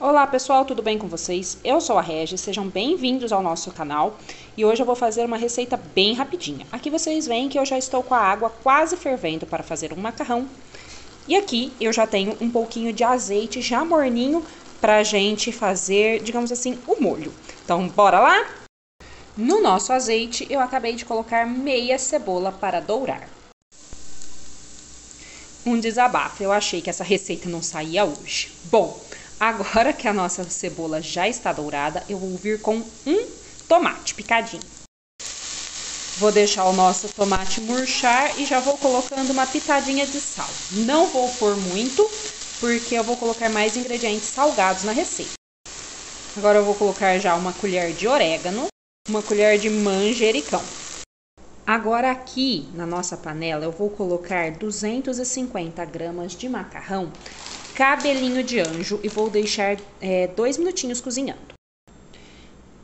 Olá pessoal, tudo bem com vocês? Eu sou a Regis, sejam bem-vindos ao nosso canal e hoje eu vou fazer uma receita bem rapidinha. Aqui vocês veem que eu já estou com a água quase fervendo para fazer um macarrão e aqui eu já tenho um pouquinho de azeite já morninho para a gente fazer, digamos assim, o molho. Então bora lá? No nosso azeite eu acabei de colocar meia cebola para dourar. Um desabafo, eu achei que essa receita não saía hoje. Bom, Agora que a nossa cebola já está dourada, eu vou vir com um tomate picadinho. Vou deixar o nosso tomate murchar e já vou colocando uma pitadinha de sal. Não vou pôr muito, porque eu vou colocar mais ingredientes salgados na receita. Agora eu vou colocar já uma colher de orégano, uma colher de manjericão. Agora aqui na nossa panela eu vou colocar 250 gramas de macarrão cabelinho de anjo e vou deixar é, dois minutinhos cozinhando.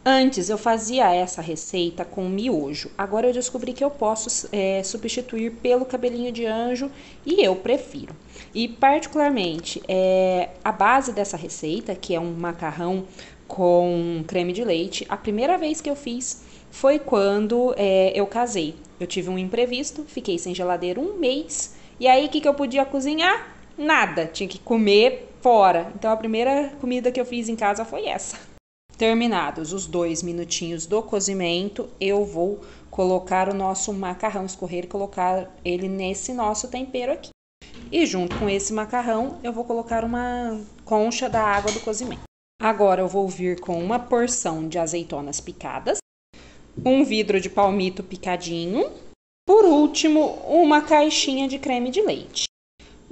Antes eu fazia essa receita com miojo, agora eu descobri que eu posso é, substituir pelo cabelinho de anjo e eu prefiro. E particularmente é, a base dessa receita, que é um macarrão com creme de leite, a primeira vez que eu fiz foi quando é, eu casei. Eu tive um imprevisto, fiquei sem geladeira um mês e aí o que, que eu podia cozinhar? Nada, tinha que comer fora. Então a primeira comida que eu fiz em casa foi essa. Terminados os dois minutinhos do cozimento, eu vou colocar o nosso macarrão escorrer e colocar ele nesse nosso tempero aqui. E junto com esse macarrão, eu vou colocar uma concha da água do cozimento. Agora eu vou vir com uma porção de azeitonas picadas, um vidro de palmito picadinho, por último, uma caixinha de creme de leite.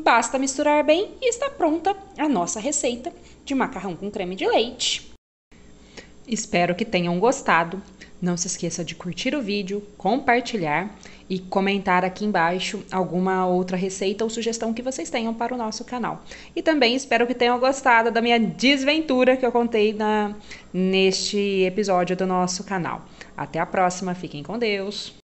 Basta misturar bem e está pronta a nossa receita de macarrão com creme de leite. Espero que tenham gostado. Não se esqueça de curtir o vídeo, compartilhar e comentar aqui embaixo alguma outra receita ou sugestão que vocês tenham para o nosso canal. E também espero que tenham gostado da minha desventura que eu contei na, neste episódio do nosso canal. Até a próxima, fiquem com Deus!